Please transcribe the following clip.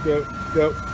go, go.